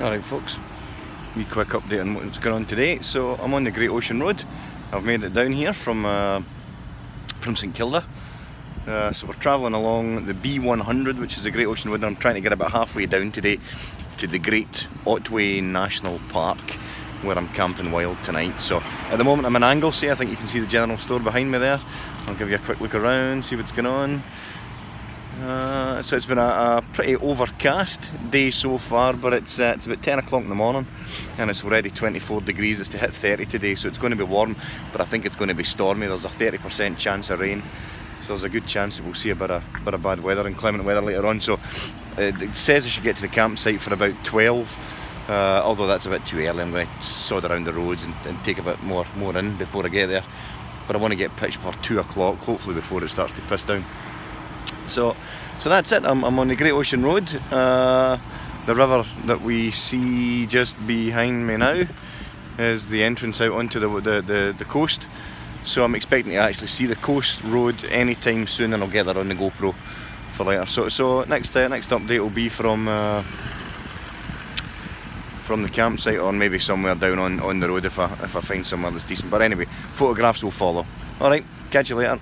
Alright folks, wee quick update on what's going on today. So I'm on the Great Ocean Road. I've made it down here from uh, from St Kilda. Uh, so we're travelling along the B100 which is the Great Ocean Road and I'm trying to get about halfway down today to the Great Otway National Park where I'm camping wild tonight. So at the moment I'm in Anglesey, I think you can see the general store behind me there. I'll give you a quick look around, see what's going on. Uh, so it's been a, a, pretty overcast day so far, but it's uh, it's about 10 o'clock in the morning and it's already 24 degrees. It's to hit 30 today, so it's going to be warm, but I think it's going to be stormy. There's a 30% chance of rain, so there's a good chance that we'll see a bit of, bit of bad weather, inclement weather later on. So uh, it says I should get to the campsite for about 12. Uh, although that's a bit too early, I'm going to sod around the roads and, and take a bit more, more in before I get there. But I want to get pitched for 2 o'clock, hopefully before it starts to piss down. So, so that's it. I'm, I'm on the Great Ocean Road. Uh, the river that we see just behind me now is the entrance out onto the, the, the, the coast. So I'm expecting to actually see the coast road anytime soon, and I'll get that on the GoPro for later. So, so next uh, next update will be from uh, from the campsite, or maybe somewhere down on, on the road if I if I find somewhere that's decent. But anyway, photographs will follow. All right, catch you later.